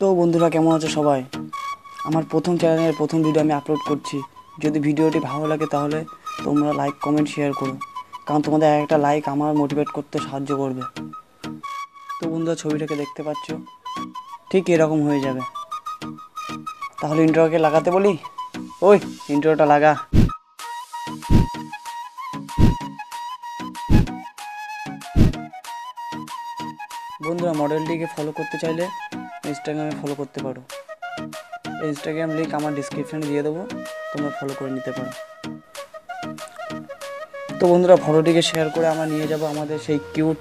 তো বন্ধুরা, কেমন আছো সবাই? আমার প্রথম চ্যানেলের প্রথম ভিডিও আমি আপলোড করছি। যদি ভিডিওটি ভালো লাগে তাহলে তোমরা লাইক কমেন্ট শেয়ার করো। কারণ তোমাদের একটা লাইক আমার মোটিভেট করতে সাহায্য করবে। তো বন্ধুরা, ছবিটাকে দেখতে পাচ্ছ? ঠিক এরকম হয়ে যাবে। তাহলে ইন্ট্রোকে লাগাতে বলি? ওই ইন্ট্রোটা লাগা। বন্ধুরা মডেলটিকে ফলো করতে চাইলে ইনস্টাগ্রামে ফলো করতে পারো। ইনস্টাগ্রাম লিঙ্ক আমার ডিসক্রিপশানে দিয়ে দেবো, তোমরা ফলো করে নিতে পারো। তো বন্ধুরা ফটোটিকে শেয়ার করে আমরা নিয়ে যাব আমাদের সেই কিউট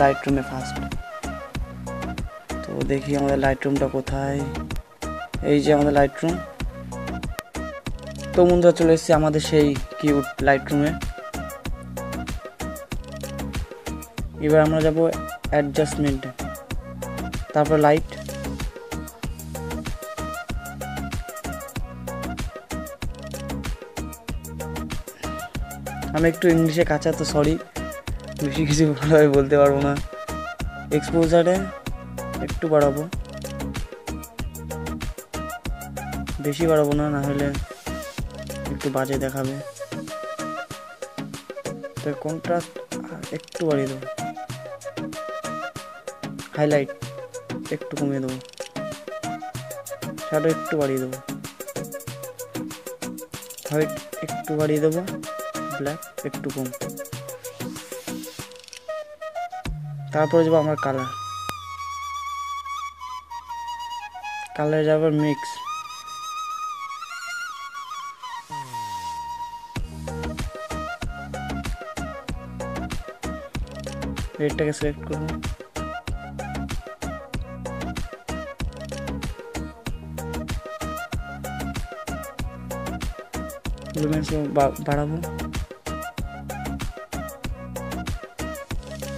লাইট রুমে ফার্স্ট তো দেখি আমাদের লাইট রুমটা কোথায়। এই যে আমাদের লাইট রুম তো বন্ধুরা, চলে এসেছি আমাদের সেই কিউট লাইট রুমে এবার আমরা যাব অ্যাডজাস্টমেন্টে তারপর লাইট আমি একটু ইংলিশে কাঁচা, তো সরি বেশি কিছু ভালোভাবে বলতে পারব না। এক্সপোজারে একটু বাড়াবো। বেশি বাড়াবো না না হলে একটু বাজে দেখাবে। তো কন্ট্রাস্ট একটু বাড়িয়ে দেবো। হাইলাইট একটু কমিয়ে দেবো। শ্যাডো একটু বাড়িয়ে দেবো। হোয়াইট একটু বাড়িয়ে দেবো ব্ল্যাক একটু কম। তারপরে যাব আমার কালার কালারে যাব মিক্স রেডটাকে সিলেক্ট করব। লুমেন্স বাড়াবো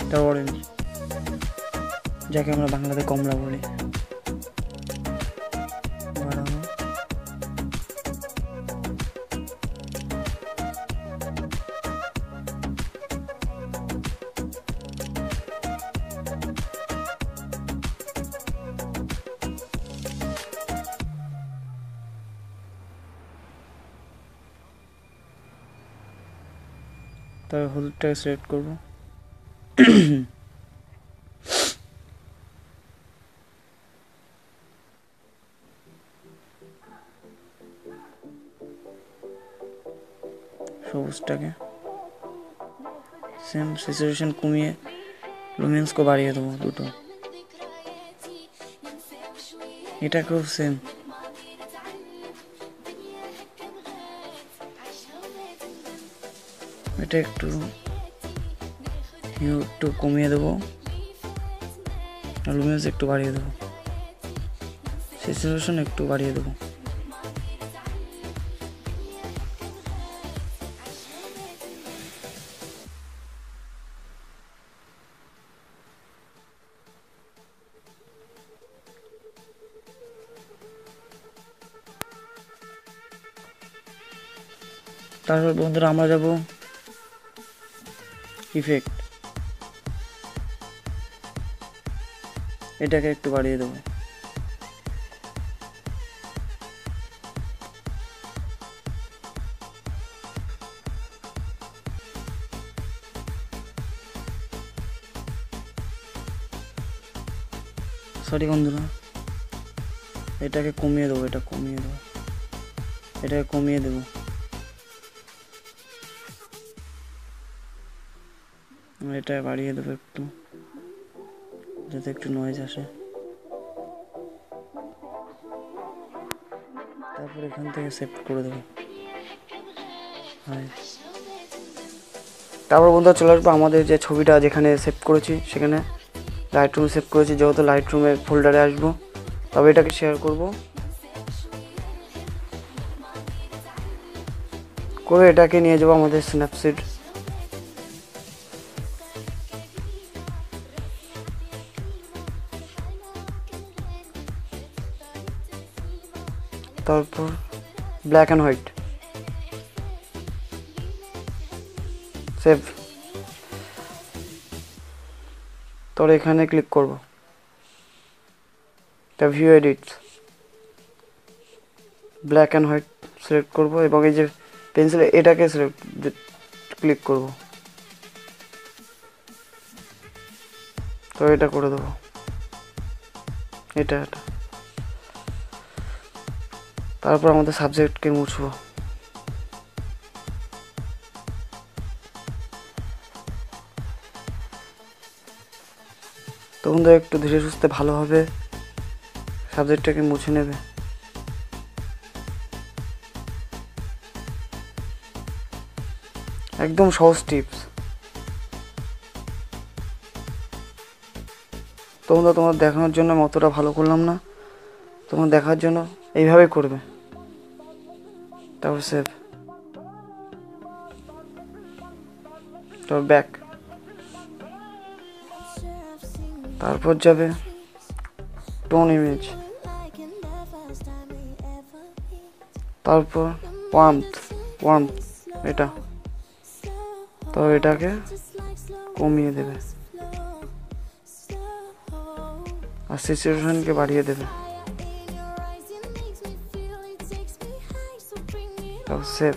এটা অরেঞ্জ যাকে আমরা বাংলাতে কমলা বলি। তবে হলুদটাকে সিলেক্ট করব। সবুজটাকে। সেম সিচুয়েশন কমিয়ে লুমেন্সকে বাড়িয়ে দেবো দুটো। এটাকেও সেম এটা একটু হিউ একটু কমিয়ে দেবো। লুমেন্স একটু বাড়িয়ে দেবো। সিচুয়েশন একটু বাড়িয়ে দেবো। তারপর বন্ধুরা আমরা যাব ইফেক্ট এটাকে একটু বাড়িয়ে দেবো। সরি বন্ধুরা, এটাকে কমিয়ে দেবো, এটা কমিয়ে দেবো। এটাকে কমিয়ে দেবো। এটা বাড়িয়ে দেবো একটু, যাতে একটু নয়েজ আসে। তারপর এখান থেকে সেভ করে দেবো। তারপর বন্ধুরা চলে আসব আমাদের যে ছবিটা যেখানে সেভ করেছি, সেখানে লাইট রুমে সেভ করেছি, যেহেতু লাইট রুমের ফোল্ডারে আসব, তবে এটাকে শেয়ার করব। করে এটাকে নিয়ে যাব আমাদের স্ন্যাপসিট তারপর ব্ল্যাক অ্যান্ড হোয়াইট সেভ তোর এখানে ক্লিক করব। এটা view edit black and white select করব এবং এই যে পেন্সিল এটাকে সিলেক্ট ক্লিক করব। তো এটা করে দেবো। এটা এটা। তারপর আমাদের সাবজেক্টকে মুছবো। তো একটু ধীরে সুস্থে ভালোভাবে সাবজেক্টটাকে মুছে নেবে। একদম সহজ টিপস তোমরা তোমার দেখানোর জন্য আমি অতটা ভালো করলাম না। তোমার দেখার জন্য এইভাবেই করবে। তারপর সেভ তারপর ব্যাক তারপর যাবে টোন ইমেজ তারপর ওয়ার্মথ ওয়ার্মথ এটা। তো এটাকে কমিয়ে দেবে। আর সিচুয়েশনকে বাড়িয়ে দেবে। তারপর সেভ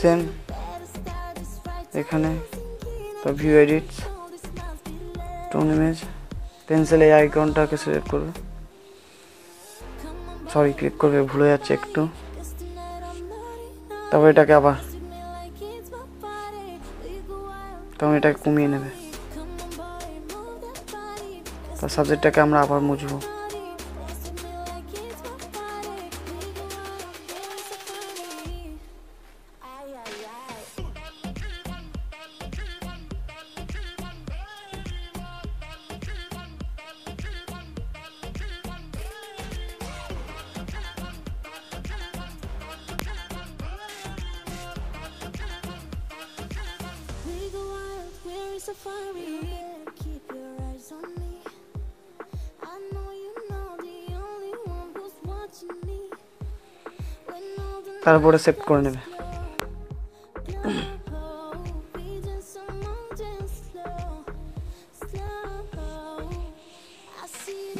সেম এখানে তো view edits tone image pencil এই আইকনটাকে সিলেক্ট করবে। সরি ক্লিক করবে, ভুলে যাচ্ছে একটু। তারপর এটাকে আবার তখন এটাকে কমিয়ে নেবে। তার সাবজেক্টটাকে আমরা আবার মুছবো। তারপর অ্যাকসেপ্ট করে নেবে।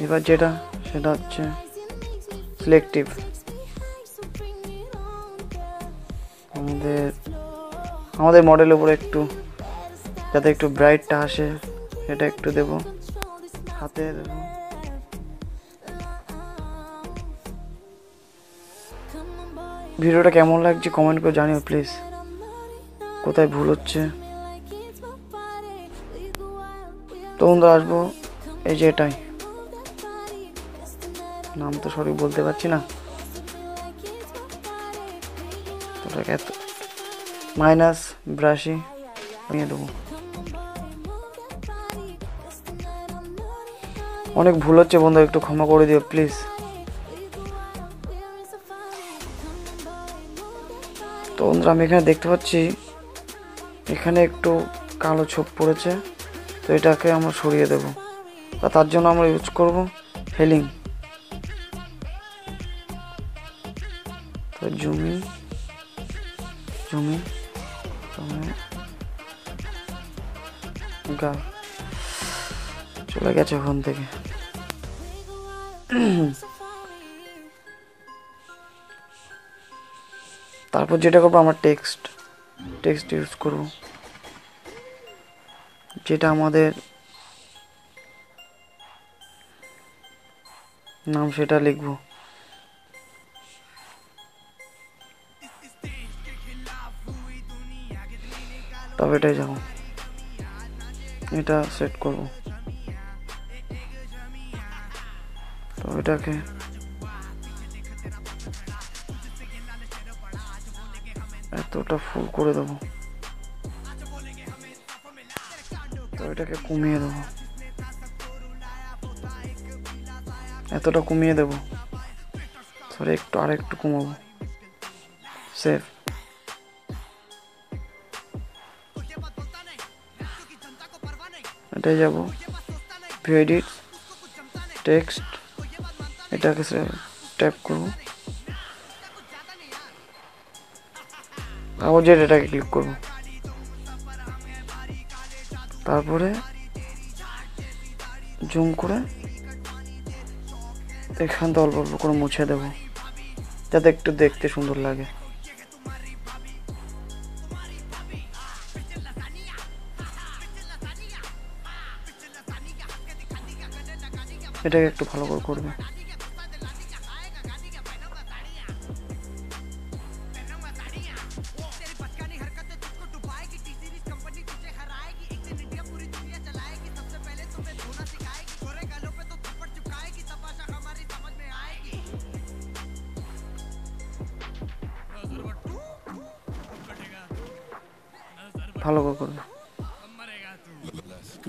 এবার যেটা, সেটা হচ্ছে সিলেক্টিভ আমাদের আমাদের মডেলের উপরে একটু, যাতে একটু ব্রাইটটা আসে, সেটা একটু দেবো। হাতে ভিডিওটা কেমন লাগছে কমেন্ট করে জানিও প্লিজ কোথায় ভুল হচ্ছে? তখন তো আসব। এই যে এটাই। নাম তো সরি বলতে পারছি না। মাইনাস ব্রাশি নিয়ে দেবো। অনেক ভুল হচ্ছে বন্ধু, একটু ক্ষমা করে দিও প্লিজ বন্ধুরা, আমি এখানে দেখতে পাচ্ছি, এখানে একটু কালো ছোপ পড়েছে, তো এটাকে আমরা সরিয়ে দেব। তা তার জন্য আমরা ইউজ করব হেলিং তো জুমি জুমি গা, চলে গেছে ওখান থেকে। তারপর যেটা করব, আমরা টেক্সট টেক্সট ইউজ করব। যেটা আমাদের নাম, সেটা লিখব। তবে এটাই যাব এটা সেট করব। তো এটাকে এতটা ফুল করে দেবো। তো এটাকে কমিয়ে দেবো। এতটা কমিয়ে দেবো। সরি একটু আর একটু কমাবো। সেভ এটাই যাব। ভিউ এডিট টেক্সট এটাকে ট্যাপ করব। আবার যে এটাকে ক্লিক করব। জুম করে এখান থেকে অল্প অল্প করে মুছে দেবো, যাতে একটু দেখতে সুন্দর লাগে। এটাকে একটু ভালো করে করবে।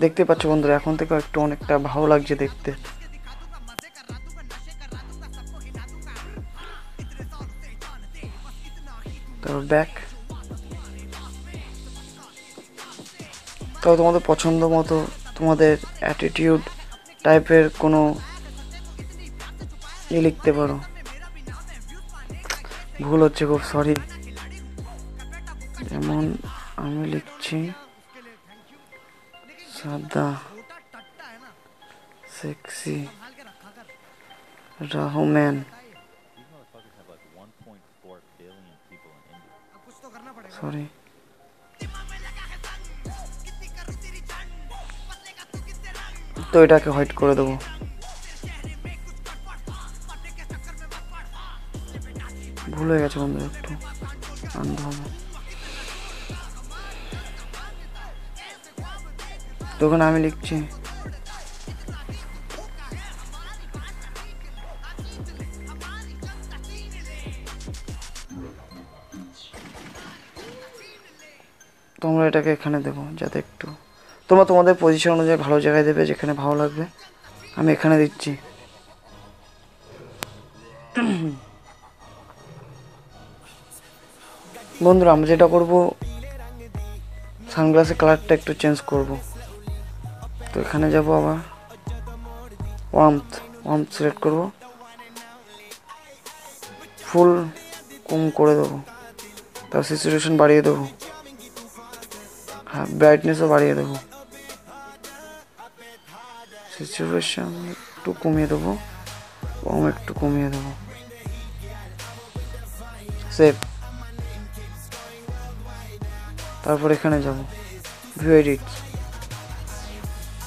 দেখতে পাচ্ছ বন্ধুরা, এখন থেকে একটু অনেকটা ভালো লাগছে দেখতে। তারপর ব্যাক তাও তোমাদের পছন্দ মতো তোমাদের অ্যাটিটিউড টাইপের কোনো ই লিখতে পারো। ভুল হচ্ছে খুব সরি যেমন আমি লিখছি people in India. সরি তো এটাকে হোয়াইট করে দেবো। ভুল হয়ে গেছে বন্ধু একটু আনতে হবে। তখন আমি লিখছি। তোমরা এটাকে এখানে দেবো, যাতে একটু তোমরা তোমাদের পজিশন অনুযায়ী ভালো জায়গায় দেবে, যেখানে ভালো লাগবে। আমি এখানে দিচ্ছি। বন্ধুরা, আমরা যেটা করব, সানগ্লাসের কালারটা একটু চেঞ্জ করব। তো এখানে যাব আবার। ওয়ার্মথ ওয়ার্মথ সিলেক্ট করব। ফুল কম করে দেবো। তার সিচুয়েশন বাড়িয়ে দেবো। হ্যাঁ ব্রাইটনেসও বাড়িয়ে দেবো। সিচুয়েশন একটু কমিয়ে দেবো। কম একটু কমিয়ে দেবো। সেভ তারপর এখানে যাব। ভিউ এডিট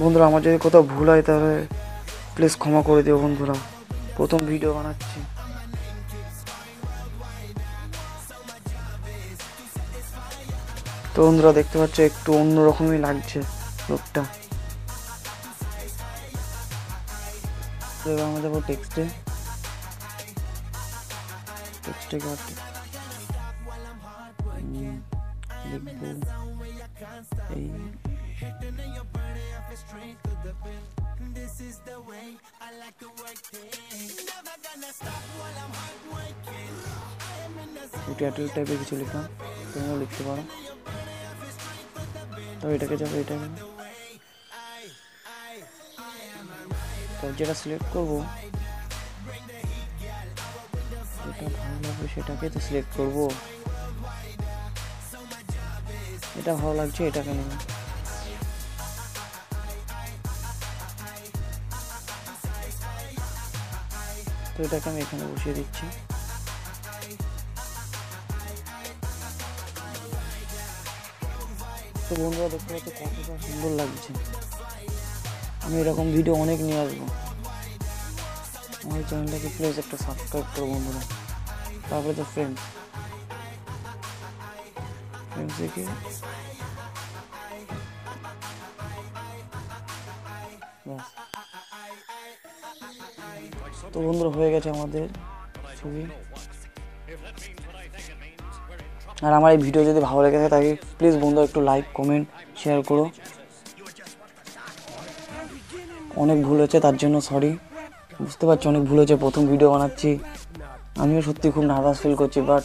বন্ধুরা, আমার যদি কোথাও ভুল হয় তাহলে প্লিজ ক্ষমা করে দিও বন্ধুরা। প্রথম ভিডিও বানাচ্ছি। তো বন্ধুরা, দেখতে পাচ্ছ, একটু অন্যরকমই লাগছে লোকটা এবার টেক্সটে টেক্সটে এই ট্যাটু টাইপের কিছু লিখলাম তোমরাও লিখতে পারো। তো এটাকে যাব, এটা তো যেটা সিলেক্ট করব, যেটা ভালো লাগবে সেটাকে তো সিলেক্ট করব। এটা ভালো লাগছে এটাকে নেব তো এটাকে আমি এখানে বসিয়ে দিচ্ছি। তো বন্ধুরা, দেখতে পাচ্ছি কতটা সুন্দর লাগছে। আমি এরকম ভিডিও অনেক নিয়ে আসব। আমার চ্যানেলটাকে প্লিজ একটা সাবস্ক্রাইব করো বন্ধুরা। তারপরে তো ফ্রেন্ডস দেখে তো বন্ধুরা, হয়ে গেছে আমাদের ছবি। আর আমার এই ভিডিও যদি ভালো লেগে থাকে প্লিজ বন্ধু, একটু লাইক কমেন্ট শেয়ার করো। অনেক ভুল হয়েছে, তার জন্য সরি বুঝতে পারছি, অনেক ভুল হয়েছে, প্রথম ভিডিও বানাচ্ছি। আমিও সত্যি খুব নার্ভাস ফিল করছি বাট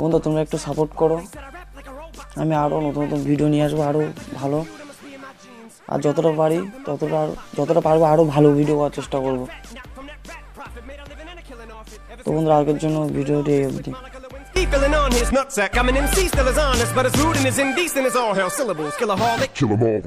বন্ধু, তোমরা একটু সাপোর্ট করো। আমি আরও নতুন নতুন ভিডিও নিয়ে আসব আরও ভালো আর যতটা পারি ততটা আরো- যতটা পারব আরও ভালো ভিডিও করার চেষ্টা করব তো বন্ধুরা আগের জন্য ভিডিওটি এই অবধি feeling on his nutsack. I'm an MC, still as honest, but as rude and as indecent as all hell syllables. Kill a holic. Kill a all.